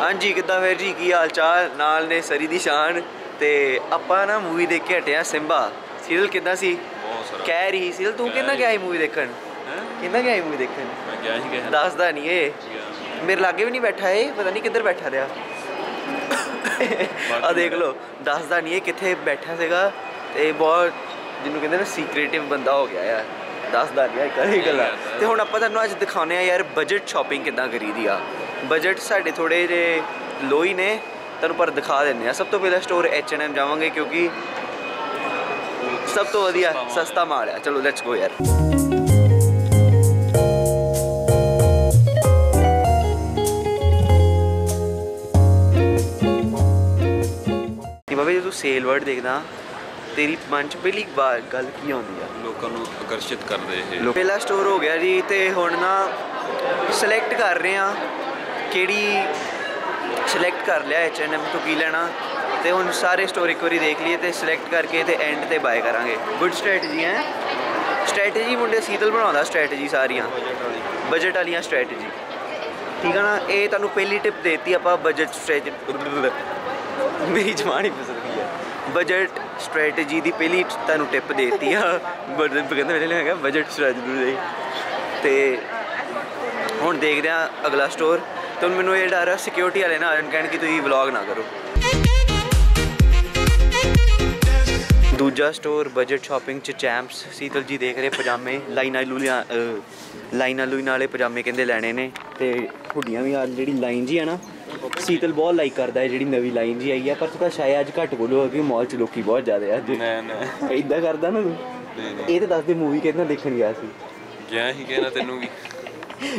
ਹਾਂਜੀ ਕਿੱਦਾਂ ਫਿਰ ਜੀ? ਕੀ ਹਾਲ ਚਾਲ? ਨਾਲ ਨੇ ਸਰੀ ਦੀ ਸ਼ਾਨ ਤੇ ਆਪਾਂ ਨਾ ਮੂਵੀ ਦੇਖ ਕੇ ਹਟੇ ਆ ਸਿੰਬਾ। ਸੀਰੀਅਲ ਕਿੱਦਾਂ ਸੀ? ਬਹੁਤ ਸਾਰਾ ਕਹਿ ਰਹੀ ਸੀਰੀਅਲ ਤੂੰ ਕਿੰਨਾ ਗਿਆ ਸੀ ਮੂਵੀ ਦੇਖਣ? ਕਿੰਨਾ ਗਿਆ ਸੀ ਮੂਵੀ ਦੇਖਣ? ਮੈਂ ਗਿਆ ਸੀ ਕਿਸੇ ਦੱਸਦਾ ਨਹੀਂ ਇਹ। ਮੇਰੇ ਲਾਗੇ ਵੀ ਨਹੀਂ ਬੈਠਾ ਇਹ ਪਤਾ ਨਹੀਂ ਕਿੱਧਰ ਬੈਠਾ ਰਿਹਾ। ਆ ਦੇਖ ਲਓ ਦੱਸਦਾ ਨਹੀਂ ਇਹ ਕਿੱਥੇ ਬੈਠਾ ਸੀਗਾ। ਤੇ ਬਹੁਤ ਜਿਹਨੂੰ ਕਹਿੰਦੇ ਨਾ ਸੀਕ੍ਰੀਟਿਵ ਬੰਦਾ ਹੋ ਗਿਆ ਯਾਰ। ਦੱਸਦਾ ਨਹੀਂ ਇਹ ਕਰੀ ਗੱਲਾਂ। ਤੇ ਹੁਣ ਆਪਾਂ ਤੁਹਾਨੂੰ ਅੱਜ ਦਿਖਾਉਨੇ ਆ ਯਾਰ ਬਜਟ ਸ਼ਾਪਿੰਗ ਕਿੱਦਾਂ ਕਰੀਦੀ ਆ। ਬਜਟ ਸਾਡੇ ਥੋੜੇ ਜੇ ਲੋ ਹੀ ਨੇ ਤੁਹਾਨੂੰ ਪਰ ਦਿਖਾ ਦਿੰਦੇ ਆ ਸਭ ਤੋਂ ਪਹਿਲਾਂ ਸਟੋਰ H&M ਜਾਵਾਂਗੇ ਕਿਉਂਕਿ ਸਭ ਤੋਂ ਵਧੀਆ ਸਸਤਾ ਮਾਲ ਆ। ਚਲੋ ਲੈਟਸ ਗੋ ਯਾਰ। ਬਾਬੇ ਜੇ ਤੂੰ ਸੇਲ ਵਰਡ ਦੇਖਦਾ ਤੇਰੀ ਮਨ ਚ ਪਹਿਲੀ ਵਾਰ ਗੱਲ ਕੀ ਆਉਂਦੀ ਆ? ਲੋਕਾਂ ਨੂੰ ਆਕਰਸ਼ਿਤ ਕਰਦੇ ਇਹ। ਪਹਿਲਾ ਸਟੋਰ ਹੋ ਗਿਆ ਜੀ ਤੇ ਹੁਣ ਨਾ ਸਿਲੈਕਟ ਕਰ ਰਹੇ ਆ ਕਿਹੜੀ ਸਿਲੈਕਟ ਕਰ ਲਿਆ H&M ਤੋਂ ਕੀ ਲੈਣਾ ਤੇ ਹੁਣ ਸਾਰੇ ਸਟੋਰ ਇੱਕ ਵਾਰੀ ਦੇਖ ਲਈਏ ਤੇ ਸਿਲੈਕਟ ਕਰਕੇ ਤੇ ਐਂਡ ਤੇ ਬਾਏ ਕਰਾਂਗੇ। ਗੁੱਡ ਸਟ੍ਰੈਟਜੀ ਹੈ। ਸਟ੍ਰੈਟਜੀ ਮੁੰਡੇ ਸੀਤਲ ਬਣਾਉਂਦਾ ਸਟ੍ਰੈਟਜੀ ਸਾਰੀਆਂ। ਬਜਟ ਵਾਲੀਆਂ ਸਟ੍ਰੈਟਜੀ ਠੀਕ ਆ ਨਾ? ਇਹ ਤੁਹਾਨੂੰ ਪਹਿਲੀ ਟਿਪ ਦੇਤੀ ਆਪਾਂ ਬਜਟ ਸਟ੍ਰੈਟਜੀ ਮੇਰੀ ਜਵਾਨ ਹੀ ਗਈ ਹੈ। ਬਜਟ ਸਟ੍ਰੈਟਜੀ ਦੀ ਪਹਿਲੀ ਤੁਹਾਨੂੰ ਟਿਪ ਦੇਤੀ ਆ। ਬਜਟ ਕਹਿੰਦੇ ਮੇਰੇ ਲਈ ਹੈਗਾ ਬਜਟ ਸਟ੍ਰੈਟਜੀ ਦੇ ਤੇ ਹੁਣ ਦੇਖਦੇ ਆ ਅਗਲਾ ਸਟੋਰ ਤੇ ਮੈਨੂੰ ਇਹ ਡਰ ਆ ਸਿਕਿਉਰਿਟੀ ਵਾਲੇ ਨਾ ਆ ਜਾਣ ਕਹਿਣ ਕਿ ਤੁਸੀਂ ਵਲੌਗ ਨਾ ਕਰੋ। ਦੂਜਾ ਸਟੋਰ ਬਜਟ ਸ਼ਾਪਿੰਗ ਚ ਚੈਂਪਸ ਸੀਤਲ ਜੀ ਦੇਖ ਰਹੇ ਪਜਾਮੇ ਲਾਈਨਾਂ ਲੂਲੀਆਂ ਲਾਈਨਾਂ ਲੂਈਨਾਂ ਵਾਲੇ ਪਜਾਮੇ ਕਹਿੰਦੇ ਲੈਣੇ ਨੇ ਤੇ ਹੁੱਡੀਆਂ ਵੀ ਆ ਜਿਹੜੀ ਲਾਈਨ ਜੀ ਆ ਨਾ ਸੀਤਲ ਬਹੁਤ ਲਾਈਕ ਕਰਦਾ ਹੈ ਜਿਹੜੀ ਨਵੀਂ ਲਾਈਨ ਜੀ ਆਈ ਆ ਪਰ ਤੂੰ ਸ਼ਾਇਦ ਅੱਜ ਘੱਟ ਬੋਲੋ ਕਿ ਮਾਲ ਚ ਲੋਕੀ ਬਹੁਤ ਜ਼ਿਆਦਾ ਆ ਨਾ ਨਾ। ਇਦਾਂ ਕਰਦਾ ਨਾ ਤੂੰ। ਇਹ ਤੇ ਦੱਸ ਦੇ ਮੂਵੀ ਕਿਹਨਾਂ ਦੇਖਣ ਗਿਆ ਸੀ। ਗਿਆ ਸੀ ਕਹਿਣਾ ਤੈਨੂੰ ਵੀ।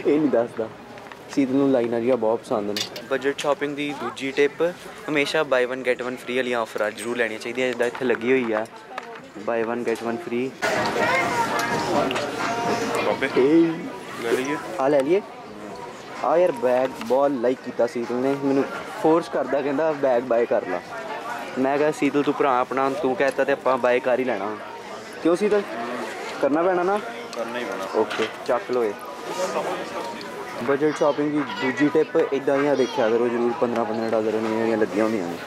ਇਹ ਨਹੀਂ ਦੱਸਦਾ। ਸੀਤਲ ਨੂੰ ਲਾਈਨਾਂ ਜੀਆਂ ਬਹੁਤ ਪਸੰਦ ਨੇ। ਬਜਟ ਸ਼ਾਪਿੰਗ ਦੀ ਦੂਜੀ ਟਿਪ ਹਮੇਸ਼ਾ ਬਾਈ 1 ਗੈਟ 1 ਫ੍ਰੀ ਵਾਲੀਆਂ ਆਫਰਾਂ ਜ਼ਰੂਰ ਲੈਣੀਆਂ ਚਾਹੀਦੀਆਂ ਜਿੱਦਾਂ ਇੱਥੇ ਲੱਗੀ ਹੋਈ ਆ। ਬਾਈ 1 ਗੈਟ 1 ਫ੍ਰੀ ਬਾਬੇ ਲੈ ਲਈਏ। ਆ ਲੈ ਲਈਏ। ਆ ਯਾਰ ਬੈਗ ਬਹੁਤ ਲਾਈਕ ਕੀਤਾ ਸੀਤਲ ਨੇ। ਮੈਨੂੰ ਫੋਰਸ ਕਰਦਾ ਕਹਿੰਦਾ ਬੈਗ ਬਾਏ ਕਰ ਲਾ। ਮੈਂ ਕਿਹਾ ਸੀਤਲ ਤੂੰ ਭਰਾ ਆਪਣਾ ਤੂੰ ਕਹਿਤਾ ਤੇ ਆਪਾਂ ਬਾਏ ਕਰ ਹੀ ਲੈਣਾ। ਕਿਉਂ ਸੀਤਲ ਕਰਨਾ ਪੈਣਾ ਨਾ? ਕਰਨਾ ਹੀ ਪੈਣਾ। ਓਕੇ ਚੱਕ ਲਓ ਇਹ। ਬਜਟ ਸ਼ਾਪਿੰਗ ਦੀ ਦੂਜੀ ਟਿਪ ਇਦਾਂ ਦੀਆਂ ਦੇਖਿਆ ਕਰੋ, ਜਰੂਰ 15 15 ਡਾਲਰ ਦੀਆਂ ਲੱਗੀਆਂ ਹੁੰਦੀਆਂ ਨੇ।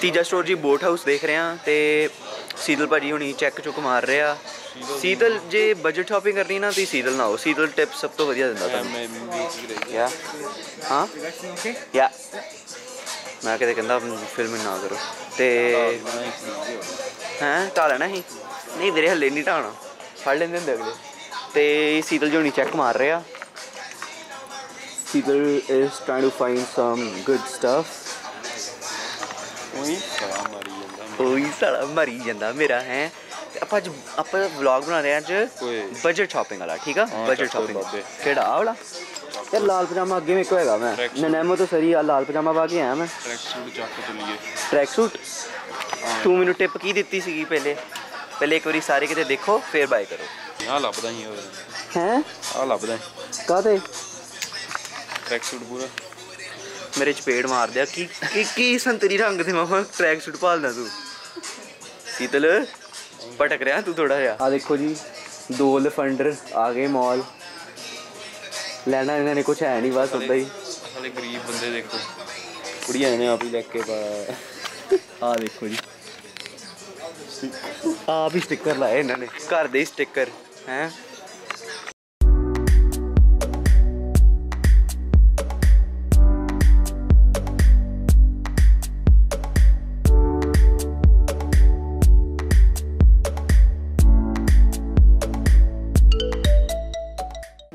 ਤੀਜਾ ਸਟੋਰ ਜੀ ਬੋਟ ਹਾਊਸ ਦੇਖ ਰਹੇ ਆ ਤੇ ਸੀਤਲ ਭਾਜੀ ਹੁਣੀ ਚੈੱਕ ਚੁੱਕ ਮਾਰ ਰਹੇ ਆ। ਸੀਤਲ, ਜੇ ਬਜਟ ਸ਼ਾਪਿੰਗ ਕਰਨੀ ਨਾ, ਤੁਸੀਂ ਸੀਤਲ ਨਾ ਹੋ ਸੀਤਲ ਟਿਪ ਸਭ ਤੋਂ ਵਧੀਆ ਦਿੰਦਾ ਤੁਹਾਨੂੰ। ਮੈਂ ਵੀ ਯਾ ਹਾਂ? ਯਾ ਮੈਂ ਕਿਤੇ ਕਹਿੰਦਾ ਫਿਲਮ ਨਾ ਕਰੋ। ਤੇ ਹੈਂ ਢਾ ਲੈਣਾ ਸੀ? ਨਹੀਂ ਵੀਰੇ, ਹੱਲੇ ਨਹੀਂ ਢਾਣਾ ਫੜ ਲੈਂਦੇ ਹੁੰਦੇ ਅਗਲੇ। ਤੇ ਸੀਤਲ ਜੋਣੀ ਚੈੱਕ ਮਾਰ ਰਿਹਾ। Seetal is trying to find some good stuff ਉਹੀ ਸਾਲਾ ਮਾਰੀ ਜਾਂਦਾ ਉਹੀ ਸਾਲਾ ਮਰੀ ਜਾਂਦਾ ਮੇਰਾ ਹੈ। ਆਪਾਂ ਅੱਜ ਆਪਾਂ ਵਲੌਗ ਬਣਾ ਰਹੇ ਹਾਂ ਅੱਜ। ਬਜਟ ਸ਼ਾਪਿੰਗ ਵਾਲਾ ਠੀਕ ਆ? Budget shopping. ਕਿਹੜਾ ਆਹ ਵਾਲਾ? ਯਾਰ ਲਾਲ ਪਜਾਮਾ ਅੱਗੇ ਮੇਰੇ ਕੋਲ ਹੈਗਾ ਮੈਂ। ਨਨੈਮੋ ਤੋਂ ਸਰੀ ਆ ਲਾਲ ਪਜਾਮਾ ਪਾ ਕੇ ਆਇਆ ਮੈਂ। ਟਰੈਕ ਸੂਟ ਚੱਕ ਚਲੀਏ। ਟਰੈਕ ਸੂਟ ਤੂੰ ਮੈਨੂੰ ਟਿਪ ਕੀ ਦਿੱਤੀ ਸੀਗੀ ਪਹਿਲੇ? ਪਹਿਲੇ ਇੱਕ ਵਾਰੀ ਸਾਰੇ ਕਿਤੇ ਦੇਖੋ ਫਿਰ ਬਾਏ ਕਰੋ। ਆਹ ਲੱਭਦਾ ਹੀ ਹੋਰ ਹੈ? ਆਹ ਲੱਭਦਾ ਹੀ। ਕਾਤੇ ਟਰੈਕ ਸੂਟ ਪੂਰਾ। ਮੇਰੇ ਚਪੇੜ ਮਾਰ ਦਿਆ ਕੀ ਕੀ ਕੀ ਸੰਤਰੀ ਰੰਗ ਦੇ ਮਾਮਾ ਟਰੈਕ ਸੂਟ ਪਾਲਦਾ ਤੂੰ। ਸੀਤਲ ਭਟਕ ਰਿਹਾ ਤੂੰ ਥੋੜਾ ਜਿਹਾ। ਆ ਦੇਖੋ ਜੀ ਦੋ ਲਫੰਡਰ ਆ ਗਏ ਮਾਲ। ਲੈਣਾ ਇਹਨਾਂ ਨੇ ਕੁਝ ਹੈ ਨਹੀਂ ਬਸ ਉਦਾਂ ਹੀ। ਸਾਲੇ ਗਰੀਬ ਬੰਦੇ ਦੇਖੋ। ਕੁੜੀਆਂ ਨੇ ਆਪ ਹੀ ਲੈ ਕੇ ਪਾ ਆ ਦੇਖੋ ਜੀ। ਆ ਵੀ ਸਟicker ਲਾਏ ਇਹਨਾਂ ਨੇ। ਘਰ ਦੇ ਸਟicker ਹੈ।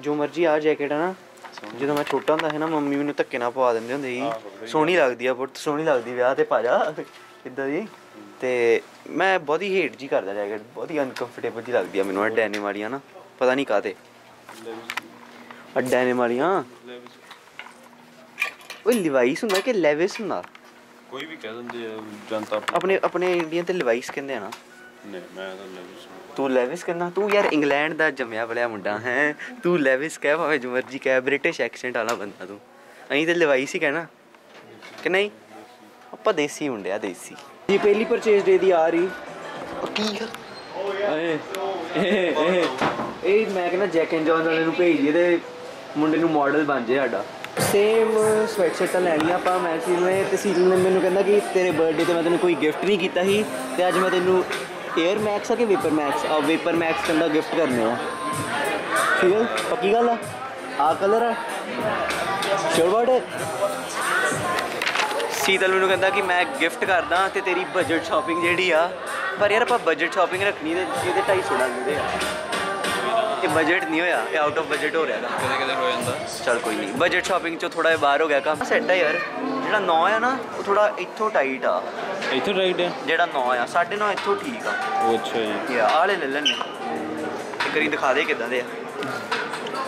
ਜੋ ਮਰਜ਼ੀ ਆ ਜੈਕਟ ਆ ਨਾ ਜਦੋਂ ਮੈਂ ਛੋਟਾ ਹੁੰਦਾ ਸੀ ਨਾ ਮੰਮੀ ਮੈਨੂੰ ਧੱਕੇ ਨਾਲ ਪਵਾ ਦਿੰਦੇ ਹੁੰਦੇ ਸੀ। ਸੋਹਣੀ ਲੱਗਦੀ ਆ ਪੁੱਤ ਸੋਹਣੀ ਲੱਗਦੀ ਵਿਆਹ ਤੇ ਪਾ ਜਾ। ਇਦਾਂ ਦੀ ਤੇ ਮੈਂ ਬਹੁਤ ਹੇਟ ਜੀ ਕਰਦਾ ਜੈਕਟ ਬਹੁਤ ਅਨਕੰਫਰਟੇਬਲ ਜੀ ਲੱਗਦੀ ਆ ਮੈਨੂੰ ਆ ਡੈਨਿਮ ਵਾਲੀਆਂ ਨਾ ਪਤਾ ਨਹੀਂ ਕਾਤੇ ਆ ਡੈਨਿਮ ਵਾਲੀਆਂ ਉਹ ਲਿਵਾਈਸ ਹੁੰਦਾ ਕਿ ਲੈਵਿਸ ਹੁੰਦਾ? ਕੋਈ ਵੀ ਕਹਿ ਦਿੰਦੇ ਆ ਜਨਤਾ ਆਪਣੇ ਆਪਣੇ ਇੰਡੀਅਨ ਤੇ ਲਿਵਾਈਸ ਕਹਿੰਦੇ ਆ ਨਾ। ਨਹੀਂ ਮੈਂ ਤਾਂ ਲੈਵਿਸ ਤੂੰ ਲੈਵਿਸ ਕਹਿੰਦਾ ਤੂੰ ਯਾਰ ਇੰਗਲੈਂਡ ਦਾ ਜੰਮਿਆ ਬਲਿਆ ਮੁੰਡਾ ਹੈ। ਤੂੰ ਲੈਵਿਸ ਕਹਿ ਭਾਵੇਂ ਜੋ ਮਰਜ਼ੀ ਕਹਿ ਬ੍ਰਿਟਿਸ਼ ਐਕਸੈਂਟ ਵਾਲਾ ਬੰਦਾ ਤੂੰ। ਅਹੀਂ ਤੇ ਲਿਵਾਈਸ ਹੀ ਕਹਿਣਾ। ਕਿ ਨਹੀਂ? ਆਪਾਂ ਦੇਸੀ ਮੁੰਡੇ ਆ ਦੇਸੀ। ਜੀ ਪਹਿਲੀ ਪਰਚੇਸ ਡੇ ਦੀ ਆ ਰਹੀ। ਉਹ ਕੀ ਏ ਇਹ ਇਹ ਮੈਂ ਕਹਿੰਦਾ ਜੈਕ ਐਂਡ ਜੌਨ ਵਾਲੇ ਨੂੰ ਭੇਜ ਦਈਏ ਤੇ ਮੁੰਡੇ ਨੂੰ ਮਾਡਲ ਬਣ ਜੇ ਸਾਡਾ। ਸੇਮ ਸਵੈਟਸ਼ਰਟਾਂ ਲੈਣੀਆਂ ਆਪਾਂ ਮੈਂ ਸੀ ਨੇ ਤੇ ਸੀਲ ਨੇ ਮੈਨੂੰ ਕਹਿੰਦਾ ਕਿ ਤੇਰੇ ਬਰਥਡੇ ਤੇ ਮੈਂ ਤੈਨੂੰ ਕੋਈ ਗਿਫਟ ਨਹੀਂ ਕੀਤਾ ਸੀ ਤੇ ਅੱਜ ਮੈਂ ਤੈਨੂੰ 에ਅਰ ਮੈਕਸ ਆ ਕਿ ਵੇਪਰ ਮੈਕਸ ਆ ਵੇਪਰ ਮੈਕਸ ਕਹਿੰਦਾ ਗਿਫਟ ਕਰਨੇ ਆ। ਠੀਕ ਹੈ ਪੱਕੀ ਗੱਲ ਆ? ਆ ਕਲਰ ਆ? ਸ਼ੋਰ ਬਰਥਡੇ ਸੀਤਲ ਮੈਨੂੰ ਕਹਿੰਦਾ ਕਿ ਮੈਂ ਗਿਫਟ ਕਰਦਾ ਤੇ ਤੇਰੀ ਬਜਟ ਸ਼ਾਪਿੰਗ ਜਿਹੜੀ ਆ ਪਰ ਯਾਰ ਆਪਾਂ ਬਜਟ ਸ਼ਾਪਿੰਗ ਰੱਖਣੀ ਤੇ ਇਹਦੇ 250 ਡਾਲਰ ਆ। ਇਹ ਬਜਟ ਨਹੀਂ ਹੋਇਆ ਇਹ ਆਊਟ ਆਫ ਬਜਟ ਹੋ ਰਿਹਾ ਗਾ ਕਦੇ ਕਦੇ ਹੋ ਜਾਂਦਾ। ਚਲ ਕੋਈ ਨਹੀਂ ਬਜਟ ਸ਼ਾਪਿੰਗ ਚੋਂ ਥੋੜਾ ਜਿਹਾ ਬਾਹਰ ਹੋ ਗਿਆ ਕੰਮ। ਸੈੱਟ ਆ ਯਾਰ ਜਿਹੜਾ 9 ਆ ਨਾ ਉਹ ਥੋੜਾ ਇੱਥੋਂ ਟਾਈਟ ਆ। ਇੱਥੋਂ ਰਾਈਟ ਹੈ ਜਿਹੜਾ 9 ਆ 9.5 ਇੱਥੋਂ ਠੀਕ ਆ। ਉਹ ਅੱਛਾ ਜੀ। ਯਾ ਆਲੇ ਲੈ ਲੈਣੇ। ਇੱਕ ਵਾਰੀ ਦਿਖਾ ਦੇ ਕਿਦਾਂ ਦੇ ਆ।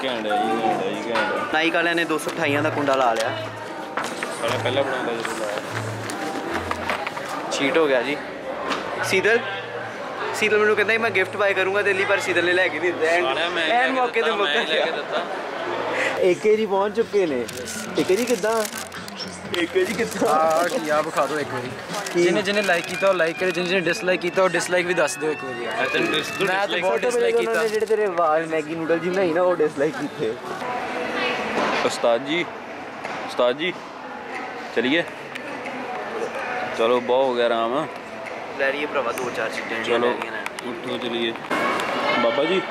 ਹੈ ਜੀ ਹੈ ਜੀ ਹੈ ਨਾਈਕ ਵਾਲਿਆਂ ਨੇ 228 ਦਾ ਕੁੰਡਾ ਲਾ ਲਿਆ। ਸਾਡਾ ਪਹਿਲਾਂ ਬਣਾਉਂਦਾ ਜਦੋਂ ਲਾਇਆ ਚੀਟ ਹੋ ਗਿਆ ਜੀ। ਸੀਦਲ ਸੀਦਲ ਮੈਨੂੰ ਕਹਿੰਦਾ ਮੈਂ ਗਿਫਟ ਬਾਏ ਕਰੂੰਗਾ ਲਈ ਪਰ ਸੀਦਲ ਨੇ ਲੈ ਕੇ ਨਹੀਂ ਦਿੱਤਾ। ਐਨ ਮੌਕੇ ਤੇ ਮੈਂ ਹੀ ਲੈ ਕੇ ਮੌਕਾ ਦਿੱਤਾ ਏਕੇ ਜੀ ਪਹੁੰਚ ਚੁੱਕੇ ਨੇ। ਏਕੇ ਜੀ ਕਿੱਦਾਂ? ਏਕੇ ਜੀ ਕਿੱਦਾਂ? ਆ ਕੀ ਆ ਵਿਖਾ ਦਿਓ ਇੱਕ ਵਾਰੀ। ਜਿਹਨੇ ਜਿਹਨੇ ਲਾਈਕ ਕੀਤਾ ਉਹ ਲਾਈਕ ਕਰੇ ਜਿਹਨੇ ਜਿਹਨੇ ਡਿਸਲਾਈਕ ਕੀਤਾ ਉਹ ਡਿਸਲਾਈਕ ਵੀ ਦੱਸ ਦਿਓ ਇੱਕ ਵਾਰੀ ਮੈਂ ਤਾਂ ਬਹੁਤ dislike ਕੀਤਾ। ਜਿਹੜੇ ਤੇਰੇ ਵਾਲ ਮੈਗੀ ਨੂਡਲ ਜੀ ਬਣਾਈ ਨਾ ਉਹ ਡਿਸਲਾਈਕ ਕੀਤੇ। ਉਸਤਾਦ ਜੀ। ਉਸਤਾਦ ਜੀ। ਚਲਿਏ। ਚਲੋ ਬਹੁਤ ਹੋ ਗਿਆ ਆਰਾਮ। ਲੈ ਲਈਏ ਭਰਾਵਾ ਦੋ ਚਾਰ ਚੀਜ਼ਾਂ ਜਿਹੜੀਆਂ ਚਲੋ ਲੈ। ਉੱਠੋ ਚਲਿਏ। ਬਾਬਾ ਜੀ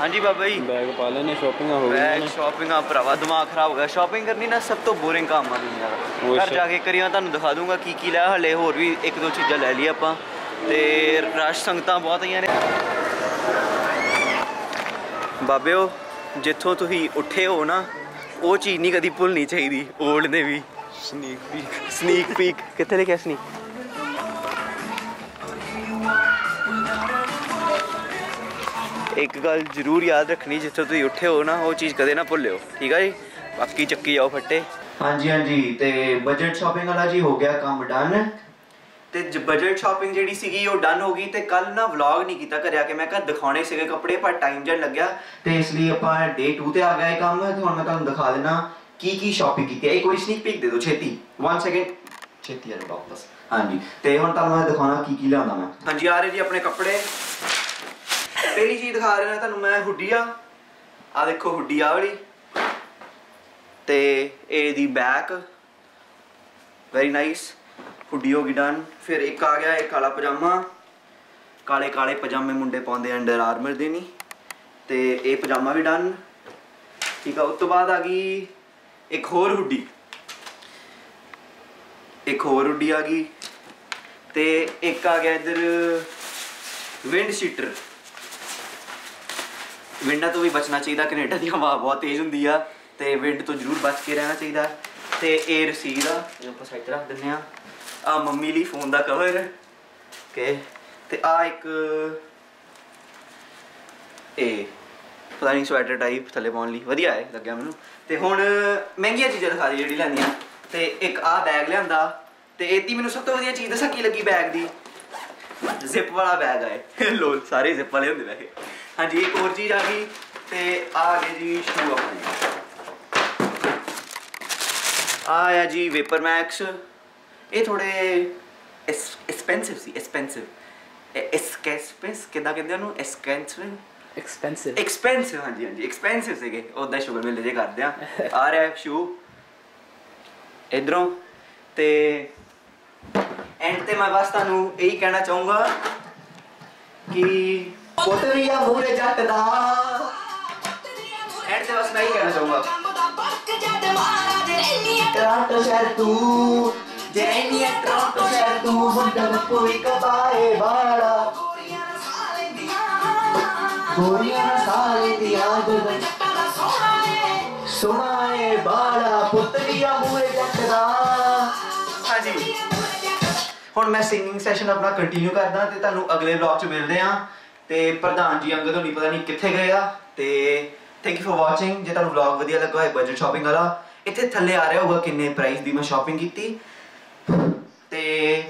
ਹਾਂਜੀ ਬਾਬਾ ਜੀ। ਬੈਗ ਪਾ ਲੈਣੇ ਸ਼ਾਪਿੰਗਾਂ ਹੋ ਗਈਆਂ ਬੈਗ ਸ਼ਾਪਿੰਗ ਆ ਭਰਾਵਾ ਦਿਮਾਗ ਖਰਾਬ ਹੋ ਗਿਆ। ਸ਼ਾਪਿੰਗ ਕਰਨੀ ਨਾ ਸਭ ਤੋਂ ਬੋਰਿੰਗ ਕੰਮ ਆ ਦੁਨੀਆ ਦਾ। ਘਰ। ਜਾ ਕੇ ਕਰੀਆਂ ਤੁਹਾਨੂੰ ਦਿਖਾ ਦੂੰਗਾ ਕੀ ਕੀ ਲਿਆ ਹਲੇ ਹੋਰ ਵੀ ਇੱਕ ਦੋ ਚੀਜ਼ਾਂ ਲੈ ਲਈ ਆਪਾਂ। ਤੇ ਰਸ਼ ਸੰਗਤਾਂ ਬਹੁਤ ਆਈਆਂ ਨੇ। ਬਾਬਿਓ ਜਿੱਥੋਂ ਤੁਸੀਂ ਉੱਠੇ ਹੋ ਨਾ ਉਹ ਚੀਜ਼ ਨਹੀਂ ਕਦੀ ਭੁੱਲਣੀ ਚਾਹੀਦੀ ਓਲਡ ਨੇ ਵੀ। ਸਨੀਕ ਪੀਕ ਸਨੀਕ ਪੀਕ ਕਿੱਥੇ ਲਿਖਿਆ ਸਨੀਕ ਇੱਕ ਗੱਲ ਜ਼ਰੂਰ ਯਾਦ ਰੱਖਣੀ ਜਿੱਥੋਂ ਤੁਸੀਂ ਉੱਠੇ ਹੋ ਨਾ ਉਹ ਚੀਜ਼ ਕਦੇ ਨਾ ਭੁੱਲਿਓ। ਠੀਕ ਆ ਜੀ? ਬਾਕੀ ਚੱਕੀ ਜਾਓ ਫੱਟੇ। ਹਾਂਜੀ ਹਾਂਜੀ। ਤੇ ਬਜਟ ਸ਼ਾਪਿੰਗ ਵਾਲਾ ਜੀ ਹੋ ਗਿਆ ਕੰਮ ਡਨ ਤੇ ਬਜਟ ਸ਼ਾਪਿੰਗ ਜਿਹੜੀ ਸੀਗੀ ਉਹ ਡਨ ਹੋ ਗਈ ਤੇ ਕੱਲ ਨਾ ਵਲੌਗ ਨਹੀਂ ਕੀਤਾ ਕਰਿਆ ਕਿ ਮੈਂ ਕਿਹਾ ਦਿਖਾਉਣੇ ਸੀਗੇ ਕੱਪੜੇ ਪਰ ਟਾਈਮ ਜਨ ਲੱਗਿਆ। ਤੇ ਇਸ ਲਈ ਆਪਾਂ ਡੇ 2 ਤੇ ਆ ਇਹ ਕੰਮ। ਤੇ ਹੁਣ ਮੈਂ ਤੁਹਾਨੂੰ ਦਿਖਾ ਦੇਣਾ ਕੀ ਕੀ ਸ਼ਾਪਿੰਗ ਕੀਤੀ ਹੈ? ਇੱਕ ਵਾਰੀ ਸਨੀਕ ਪੀਕ ਦੇ ਦਿਓ, ਛੇਤੀ। 1 ਸੈਕਿੰਡ ਛੇਤੀ ਆ ਰਿਹਾ ਵਾਪਸ। ਹਾਂਜੀ। ਤੇ ਹੁਣ ਤੁਹਾਨੂੰ ਮੈਂ ਦਿਖਾਉਣਾ ਕੀ ਕੀ ਲਿਆਉਂਦਾ ਮੈਂ। ਹਾਂਜੀ, ਆ ਰਹੇ ਜੀ ਆਪਣੇ ਕੱਪੜੇ। ਪਹਿਲੀ ਚੀਜ਼ ਦਿਖਾ ਰਿਹਾ ਤੁਹਾਨੂੰ, ਮੈਂ ਹੁੱਡੀ ਆ। ਆ ਦੇਖੋ, ਹੁੱਡੀ ਆ ਵਾਲੀ। ਤੇ ਇਹਦੀ ਬੈਕ ਵੈਰੀ ਨਾਈਸ ਹੁੱਡੀ ਹੋ ਗਈ ਡਨ ਫਿਰ ਇੱਕ ਆ ਗਿਆ, ਇੱਕ ਕਾਲਾ ਪਜਾਮਾ। ਕਾਲੇ ਕਾਲੇ ਪਜਾਮੇ ਮੁੰਡੇ ਪਾਉਂਦੇ ਅੰਡਰ ਆਰਮਰ ਦੇ ਨਹੀਂ ਤੇ ਇਹ ਪਜਾਮਾ ਵੀ ਡਨ ਠੀਕ ਆ, ਉਸ ਤੋਂ ਬਾਅਦ ਆ ਗਈ ਇੱਕ ਹੋਰ ਹੁੱਡੀ। ਇੱਕ ਹੋਰ ਹੁੱਡੀ ਆ ਗਈ ਤੇ ਇੱਕ ਆ ਗਿਆ ਇੱਧਰ ਵਿੰਡ ਸ਼ੀਟਰ ਵਿੰਡਾਂ ਤੋਂ ਵੀ ਬਚਣਾ ਚਾਹੀਦਾ, ਕੈਨੇਡਾ ਦੀ ਹਵਾ ਬਹੁਤ ਤੇਜ਼ ਹੁੰਦੀ ਆ ਤੇ ਵਿੰਡ ਤੋਂ ਜ਼ਰੂਰ ਬਚ ਕੇ ਰਹਿਣਾ ਚਾਹੀਦਾ। ਤੇ ਇਹ ਰਸੀਦ ਆ, ਇਹ ਆਪਾਂ ਸਾਈਡ ਰੱਖ ਦਿੰਨੇ ਆ ਆ ਮੰਮੀ ਲਈ ਫੋਨ ਦਾ ਕਵਰ ਓਕੇ ਤੇ ਆ ਇੱਕ ਇਹ ਪਤਾ ਨਹੀਂ ਸਵੈਟਰ ਟਾਈਪ ਥੱਲੇ ਪਾਉਣ ਲਈ। ਵਧੀਆ ਹੈ, ਲੱਗਿਆ ਮੈਨੂੰ। ਤੇ ਹੁਣ, ਮਹਿੰਗੀਆਂ ਚੀਜ਼ਾਂ ਦਿਖਾ ਦੇ ਜਿਹੜੀ ਲੈਣੀਆਂ ਤੇ ਇੱਕ ਆ ਬੈਗ ਲਿਆਂਦਾ। ਤੇ ਇਹਦੀ ਮੈਨੂੰ ਸਭ ਤੋਂ ਵਧੀਆ ਚੀਜ਼ ਦੱਸਾਂ ਕੀ ਲੱਗੀ ਬੈਗ ਦੀ? ਜ਼ਿਪ ਵਾਲਾ ਬੈਗ ਆਏ ਲੋਲ ਸਾਰੇ ਜ਼ਿਪ ਵਾਲੇ ਹੁੰਦੇ ਵੈਸੇ ਹਾਂਜੀ, ਇੱਕ ਹੋਰ ਚੀਜ਼ ਆ ਗਈ। ਤੇ ਆ ਆ ਗਏ ਜੀ ਸ਼ੂ ਆਪਣੇ। ਆ ਆਇਆ ਜੀ ਵੇਪਰ ਮੈਕਸ ਇਹ ਥੋੜੇ ਐਕਸਪੈਂਸਿਵ ਸੀ ਐਕਸਪੈਂਸਿਵ ਐਸਕੈਸਪੈਂਸ ਕਿੱਦਾਂ ਕਹਿੰਦੇ ਉਹਨੂੰ? ਐਸਕੈਂਸਿਵ ਐਕਸਪੈਂਸਿਵ ਐਕਸਪੈਂਸਿਵ ਹਾਂਜੀ ਹਾਂਜੀ। ਐਕਸਪੈਂਸਿਵ ਸੀਗੇ। ਉਹਦਾ ਸ਼ੂਗਰ ਮਿਲ ਜੇ ਕਰਦੇ ਆ। ਆ ਰਿਹਾ ਸ਼ੂ ਇਧਰੋਂ। ਤੇ ਐਂਡ ਤੇ ਮੈਂ ਬਸ ਤੁਹਾਨੂੰ ਇਹੀ ਕਹਿਣਾ ਚਾਹੂੰਗਾ ਕਿ ਕੋਤਰੀਆ ਮੂਰੇ ਜੱਟ ਦਾ। ਐਂਡ ਤੇ ਬਸ ਮੈਂ ਇਹੀ ਕਹਿਣਾ ਚਾਹੂੰਗਾ। ਟਰਾਂਟੋ ਸ਼ਹਿਰ ਤੂੰ ਜੈਨੀਆ ਟਰਾਂਟੋ ਸ਼ਹਿਰ ਤੂੰ ਹੁੰਦਾ ਕੋਈ ਕਬਾਏ ਬਾੜਾ ਗੋਰੀਆਂ ਨਾਲ ਸਾਲੇ ਦੀ ਆਦਤ ਸੁਣਾਏ ਬਾੜਾ ਪੁੱਤਰੀਆ ਮੂਰੇ ਜੱਟ ਹਾਂਜੀ। ਹੁਣ ਮੈਂ ਸਿੰਗਿੰਗ ਸੈਸ਼ਨ ਆਪਣਾ ਕੰਟੀਨਿਊ ਕਰਦਾ ਤੇ ਤੁਹਾਨੂੰ ਅਗਲੇ ਵਲੌਗ 'ਚ ਮਿਲਦੇ ਆ ਤੇ ਪ੍ਰਧਾਨ ਜੀ ਅੰਗਦ ਹੋਣੀ ਪਤਾ ਨਹੀਂ ਕਿੱਥੇ ਗਏ ਆ। ਤੇ ਥੈਂਕ ਯੂ ਫॉर ਵਾਚਿੰਗ ਜੇ ਤੁਹਾਨੂੰ ਵਲੌਗ ਵਧੀਆ ਲੱਗਾ ਹੈ ਬਜਟ ਸ਼ਾਪਿੰਗ ਵਾਲਾ, ਇੱਥੇ ਥੱਲੇ ਆ ਰਿਹਾ ਹੋਊਗਾ ਕਿੰਨੇ ਪ੍ਰਾਈਸ ਦੀ ਮੈਂ ਸ਼ਾਪਿੰਗ ਕੀਤੀ। ਤੇ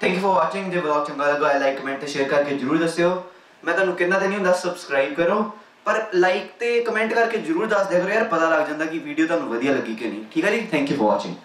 ਥੈਂਕ ਯੂ ਫॉर ਵਾਚਿੰਗ ਜੇ ਵਲੌਗ ਚੰਗਾ ਲੱਗਾ ਹੈ ਲਾਈਕ ਕਮੈਂਟ ਤੇ ਸ਼ੇਅਰ ਕਰਕੇ ਜਰੂਰ ਦੱਸਿਓ। ਮੈਂ ਤੁਹਾਨੂੰ ਕਿੰਨਾ ਤੇ ਨਹੀਂ ਹੁੰਦਾ ਸਬਸਕ੍ਰਾਈਬ ਕਰੋ। ਪਰ ਲਾਈਕ ਤੇ ਕਮੈਂਟ ਕਰਕੇ ਜਰੂਰ ਦੱਸ ਦਿਆ ਕਰੋ ਯਾਰ, ਪਤਾ ਲੱਗ ਜਾਂਦਾ ਕਿ ਵੀਡੀਓ ਤੁਹਾਨੂੰ ਵਧੀਆ ਲੱਗੀ ਕਿ ਨਹੀਂ। ਠੀਕ ਹੈ ਜੀ? Thank you for watching